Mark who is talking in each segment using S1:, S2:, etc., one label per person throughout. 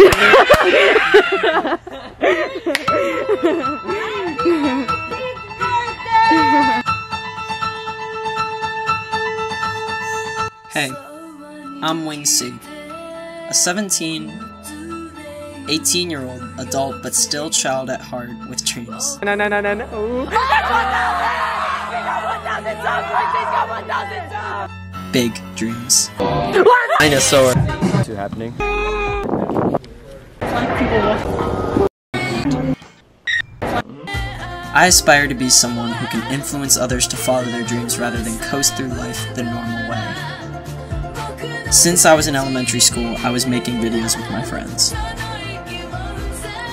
S1: Hey, I'm WingedC, a 17, 18 year old adult but still child at heart with dreams.
S2: No, no, no, no, no.
S1: Big dreams.
S2: Dinosaur. What's happening?
S1: I aspire to be someone who can influence others to follow their dreams rather than coast through life the normal way. Since I was in elementary school, I was making videos with my friends.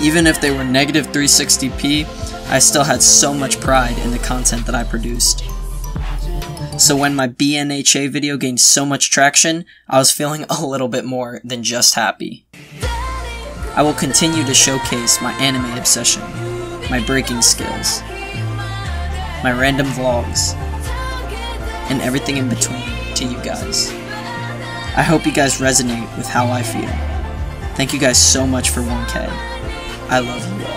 S1: Even if they were negative 360p, I still had so much pride in the content that I produced. So when my BNHA video gained so much traction, I was feeling a little bit more than just happy. I will continue to showcase my anime obsession, my breaking skills, my random vlogs, and everything in between to you guys. I hope you guys resonate with how I feel. Thank you guys so much for 1K. I love you all.